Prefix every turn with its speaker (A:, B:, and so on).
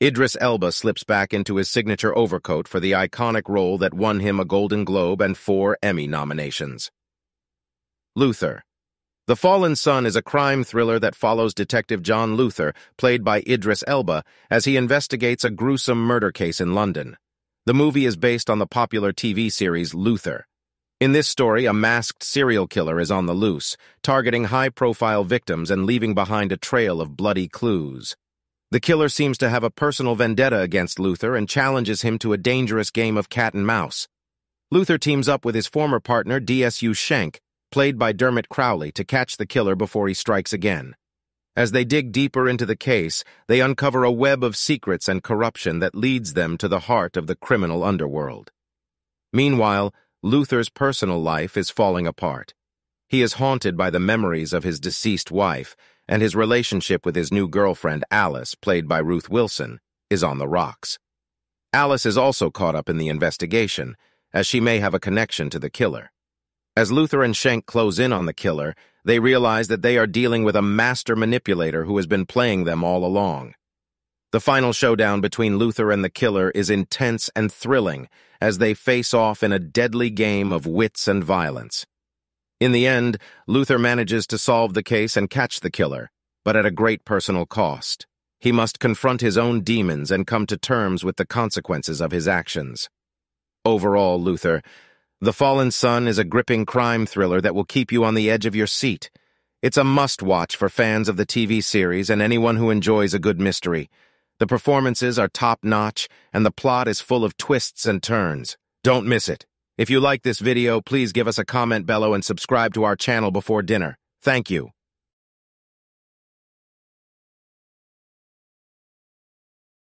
A: Idris Elba slips back into his signature overcoat for the iconic role that won him a Golden Globe and four Emmy nominations. Luther. The Fallen Sun is a crime thriller that follows Detective John Luther, played by Idris Elba, as he investigates a gruesome murder case in London. The movie is based on the popular TV series Luther. In this story, a masked serial killer is on the loose, targeting high-profile victims and leaving behind a trail of bloody clues. The killer seems to have a personal vendetta against Luther and challenges him to a dangerous game of cat and mouse. Luther teams up with his former partner, DSU Schenk, played by Dermot Crowley, to catch the killer before he strikes again. As they dig deeper into the case, they uncover a web of secrets and corruption that leads them to the heart of the criminal underworld. Meanwhile, Luther's personal life is falling apart. He is haunted by the memories of his deceased wife, and his relationship with his new girlfriend, Alice, played by Ruth Wilson, is on the rocks. Alice is also caught up in the investigation, as she may have a connection to the killer. As Luther and Schenk close in on the killer, they realize that they are dealing with a master manipulator who has been playing them all along. The final showdown between Luther and the killer is intense and thrilling as they face off in a deadly game of wits and violence. In the end, Luther manages to solve the case and catch the killer, but at a great personal cost. He must confront his own demons and come to terms with the consequences of his actions. Overall, Luther, The Fallen Sun is a gripping crime thriller that will keep you on the edge of your seat. It's a must-watch for fans of the TV series and anyone who enjoys a good mystery. The performances are top-notch, and the plot is full of twists and turns. Don't miss it. If you like this video, please give us a comment below and subscribe to our channel before dinner. Thank you.